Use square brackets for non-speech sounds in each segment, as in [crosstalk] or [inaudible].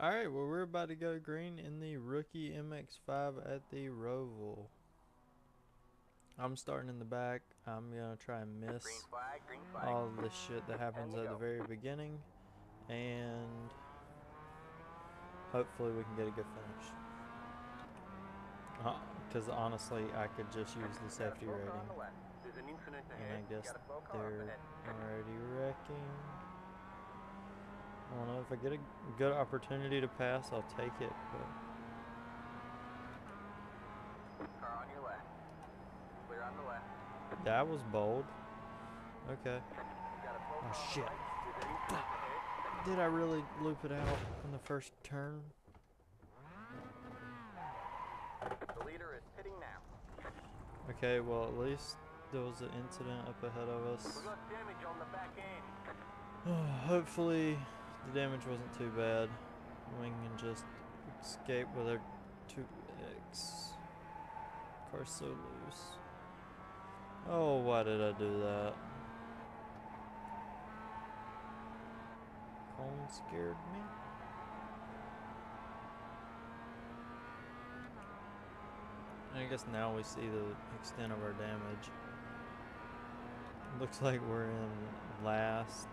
Alright, well we're about to go green in the rookie MX5 at the Roval. I'm starting in the back. I'm gonna try and miss Green flag, green flag. all the shit that happens at the very beginning. And hopefully we can get a good finish. Uh, because honestly, I could just use the safety rating. on the left. There's an incident And. I guess Got a slow car up they're already wrecking. I don't know if I get a good opportunity to pass, I'll take it. But Car on your left. Clear on the left. that was bold. Okay. Got a slow Oh, car on the oh, shit. right. There's an incident ahead. Did I really loop it out in the first turn? The leader is pitting now. Okay, well at least there was an incident up ahead of us. got damage on the back end. [sighs] Hopefully the damage wasn't too bad. Wing can just escape with our 2X. Car's so loose. Oh, why did I do that? Cone scared me. I guess now we see the extent of our damage. Looks like we're in last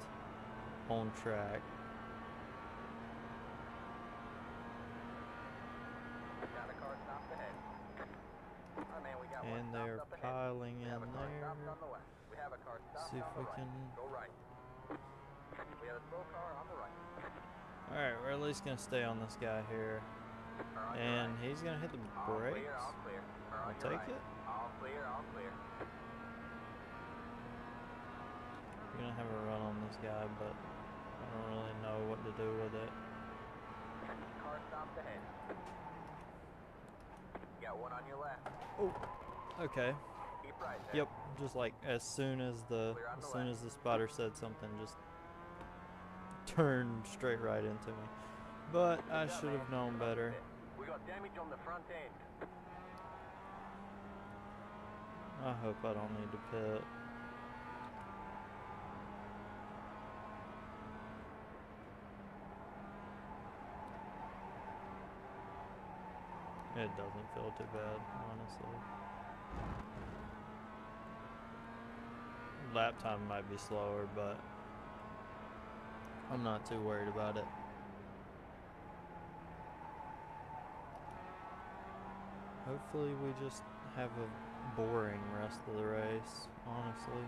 on track. Got a car stopped ahead. Oh man, we got one And stopped they're up ahead. piling We have a in car stopped there. on the left. We have a car See if we right. can- Go right. We have a slow car on the right. Alright, we're at least gonna stay on this guy here. And right. he's gonna hit the All brakes. clear, all clear. I'll take right. it. All clear, all clear. We're gonna have a run on this guy, but I don't really know what to do with it. Car stopped ahead. Got one on your left. Oh. Okay. Yep. Just like as soon as the as soon as the spotter said something, just turned straight right into me. But I should have known You're about to better. We got damage on the front end. I hope I don't need to pit. It doesn't feel too bad, honestly. Lap time might be slower, but I'm not too worried about it. Hopefully we just have a boring rest of the race, honestly.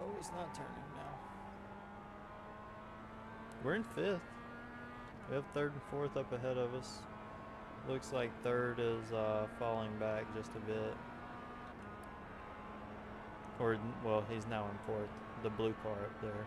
Oh, it's not turning now. We're in fifth. We have third and fourth up ahead of us. Looks like third is uh, falling back just a bit. Or, well, he's now in fourth. The blue car up there.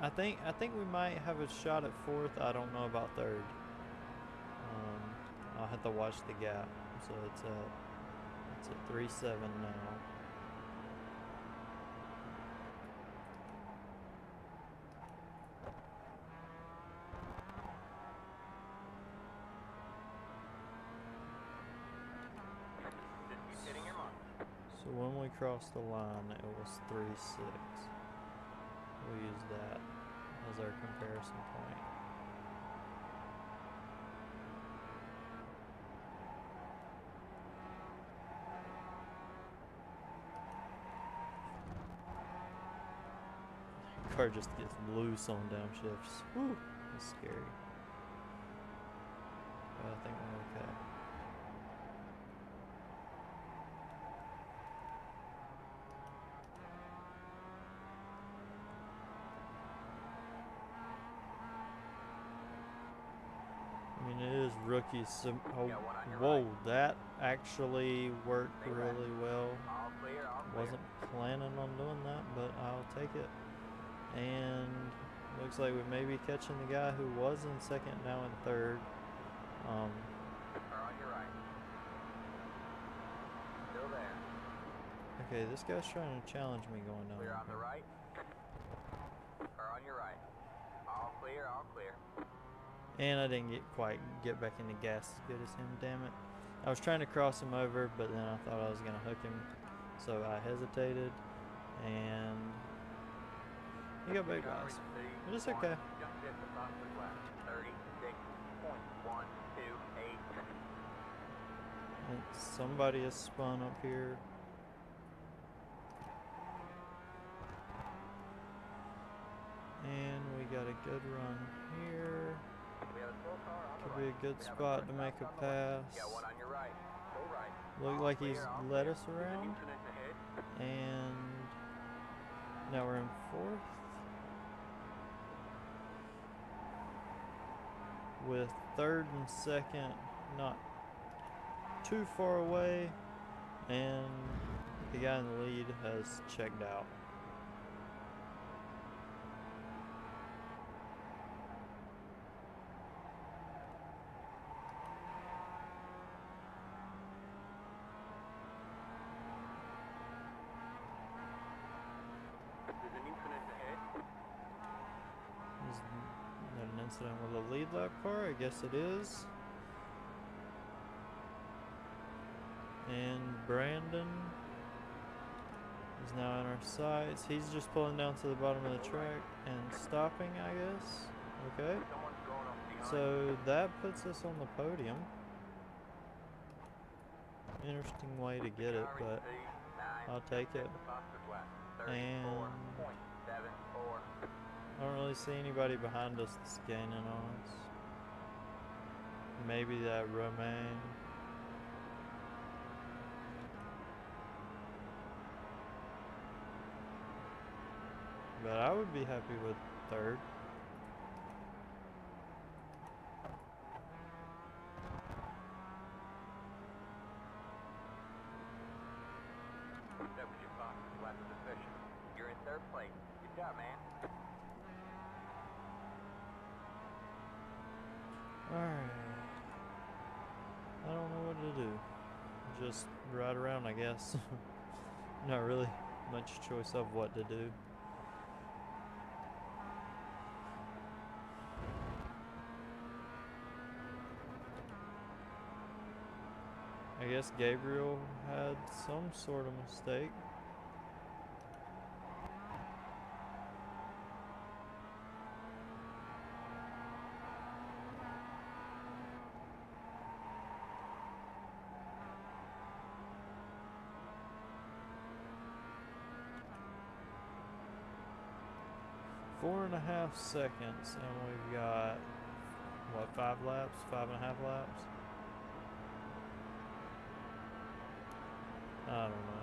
I think I think we might have a shot at fourth. I don't know about third. Um, I'll have to watch the gap. So it's at it's at three seven now. Just keep hitting your mark. So when we crossed the line, it was three six. We'll use that as our comparison point. Car just gets loose on downshifts. Woo, that's scary. But I think we're okay. Rookie sim. Oh, whoa, that actually worked really well. All clear, all clear. Wasn't planning on doing that, but I'll take it. And looks like we may be catching the guy who was in second, now in third. Um, on your right. Still there. okay, this guy's trying to challenge me going down. Clear on the right. Car on your right. All clear, all clear. And I didn't get quite get back into gas as good as him, damn it. I was trying to cross him over, but then I thought I was gonna hook him, so I hesitated, and he got big guys. But it's okay. Just hit the fastest lap. 36.128. And somebody has spun up here. And we got a good run here. Could be a good spot to make a pass. Look like he's led us around. And now we're in fourth. With third and second not too far away. And the guy in the lead has checked out. There's a nuisance ahead. Is that an incident with a lead lap car? I guess it is. And Brandon is now in our sights. He's just pulling down to the bottom of the track and stopping, I guess. Okay. So that puts us on the podium. Interesting way to get it, but. I'll take it. And 34.74. I don't really see anybody behind us that's gaining on us. Maybe that Romaine. But I would be happy with third. You're in third place. Good job, man. Alright. I don't know what to do. Just ride around, I guess. [laughs] Not really much choice of what to do. I guess Gabriel had some sort of mistake. Four and a half seconds, and we've got what five laps, five and a half laps. I don't know.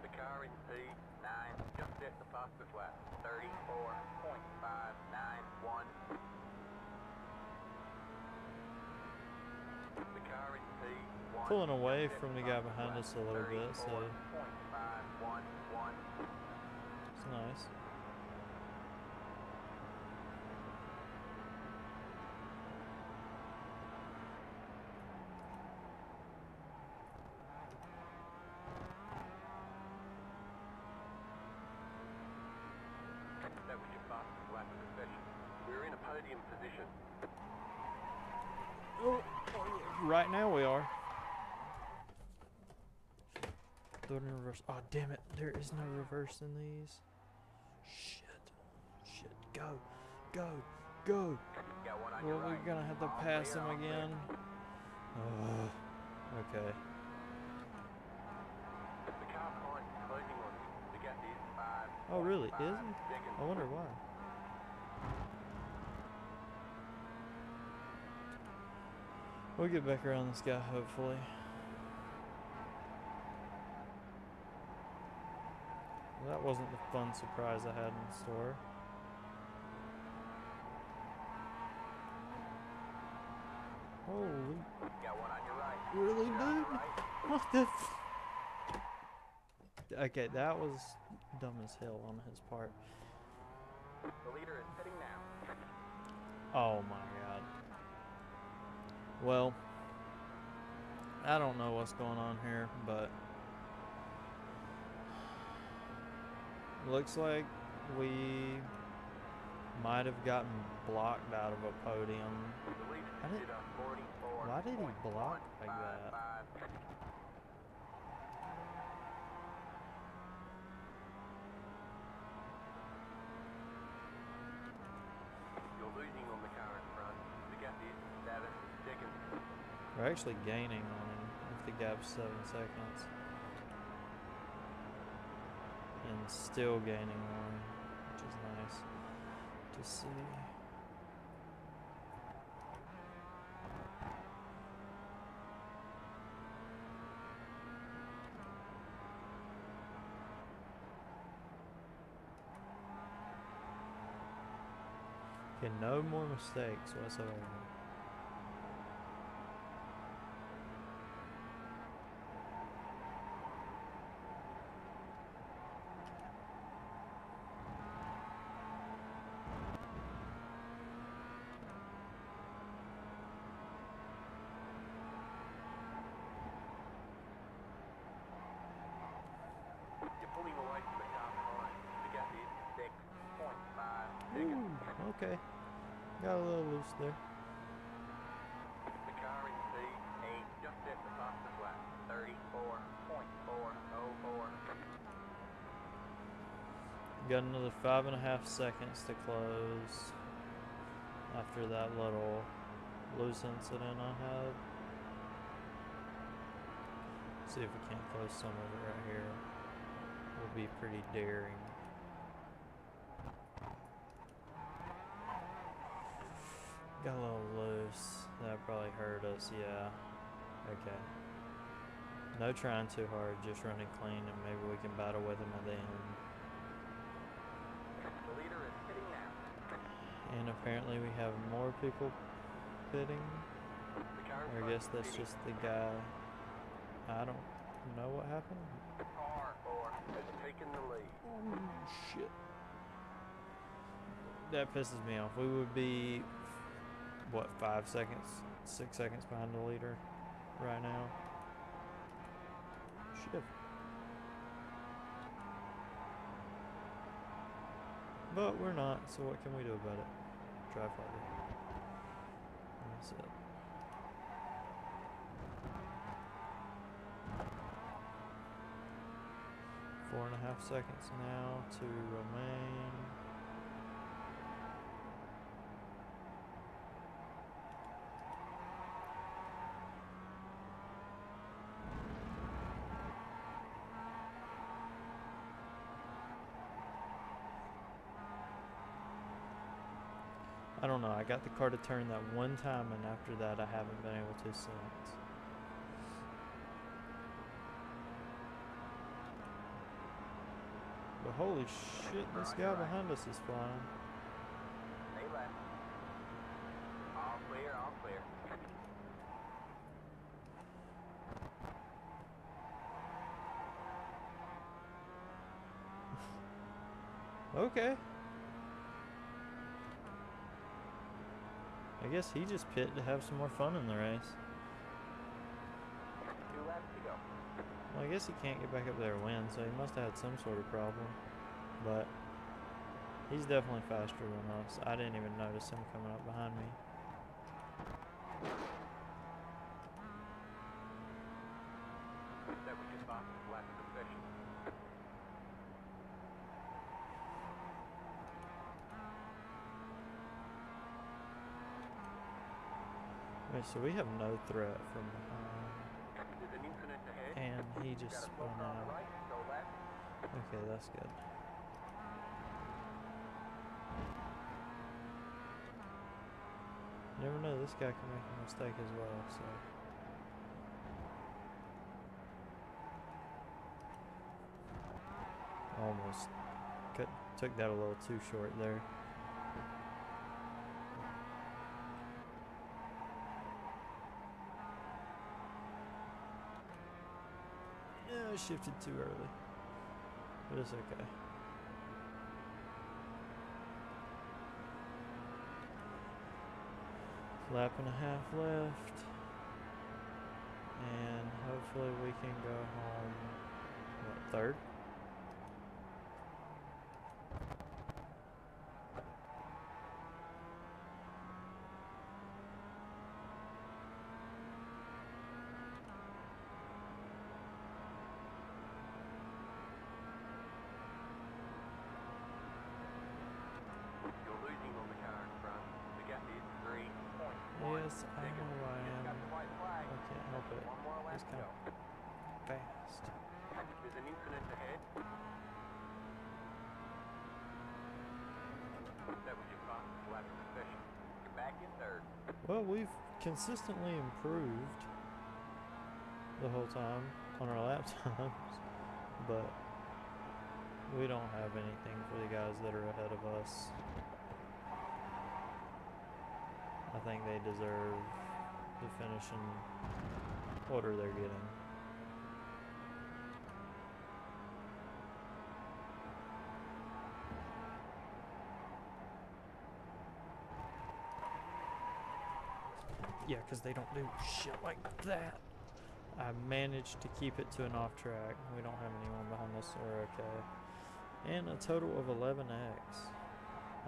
The car in P9 just the fastest lap. 34.591. The car in P1 Pulling away from the guy behind us a little bit, so nice. That was your fastest lap of the session. We're in a podium position. Oh, oh, right now we are. Throw it in reverse. Oh damn it! There is no reverse in these. Shit! Shit! Go! Go! Go! Well, we're gonna have to pass him again. Ugh. okay. Oh really? Is he? I wonder why. We'll get back around this guy hopefully. Well, that wasn't the fun surprise I had in store. Holy, Got one on your right. really, dude? What the? F- okay, that was dumb as hell on his part. The leader is sitting now. Oh my god. Well, I don't know what's going on here, but looks like we might have gotten blocked out of a podium. The didn't- sit on 44. Why did he block like that? You're losing on the car in front. The gap is seven seconds. We're actually gaining on him if the gap's seven seconds. And still gaining on him, which is nice to see. Okay, no more mistakes whatsoever. You're pulling away from the car behind. The gap is 6.5 seconds. Ooh, okay. Got a little loose there. The car in C just at the fastest lap. 34.404. Got another five and a half seconds to close after that little loose incident I had. See if we can't close some of it right here. Will be pretty daring. Got a little loose. That probably hurt us, yeah. Okay. No trying too hard, just running clean and maybe we can battle with him at the end. The leader is hitting now. And apparently we have more people pitting. The car Or I guess that's just the guy. I don't know what happened. R4 has taken the lead. Oh, shit. That pisses me off. We would be, what, five seconds, six seconds behind the leader right now. Shit. But we're not, so what can we do about it? Drive harder. That's it. Four and a half seconds now to remain. I got the car to turn that one time, and after that, I haven't been able to since. But holy shit, this guy behind us is flying. Stay left. All clear, all clear. Okay. I guess he just pit to have some more fun in the race. Two laps to go. Well, I guess he can't get back up there and win, so he must have had some sort of problem. But he's definitely faster than us. I didn't even notice him coming up behind me. That was his fastest lap of the session. Wait, so we have no threat from behind. And he just spun out. Okay, that's good. You never know, this guy can make a mistake as well, so. Almost cut, took that a little too short there. Yeah, Shifted too early. But it's okay. Lap and a half left. And hopefully we can go home. What, third? I know who I am. I can't help it. It's kind of fast. Well, we've consistently improved the whole time on our [laughs] lap times, but we don't have anything for the guys that are ahead of us. I think they deserve the finish in order they're getting. Yeah, 'cause they don't do shit like that. I managed to keep it to an off track. We don't have anyone behind us, we're okay. And a total of 11x.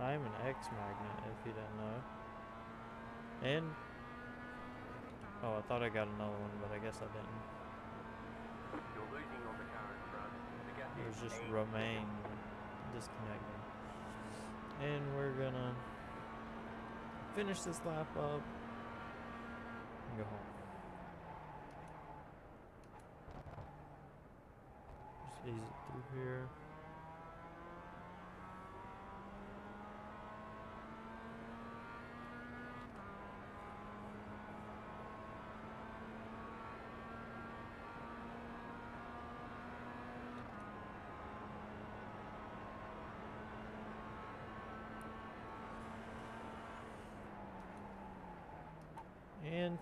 I am an X magnet, if you didn't know. And. Oh, I thought I got another one, but I guess I didn't. You're losing on the car front. The gap It was just. Romaine disconnected. And we're gonna finish this lap up and go home. Just ease it through here.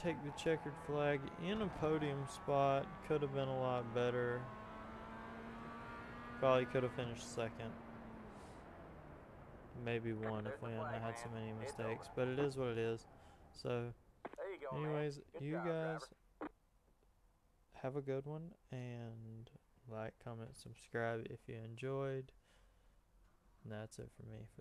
Take the checkered flag in a podium spot. Could have been a lot better. Probably could have finished second. Maybe one if we hadn't had so many mistakes. But it is what it is. So, you go, anyways, you guys have a good one. And like, comment, subscribe if you enjoyed. And that's it for me.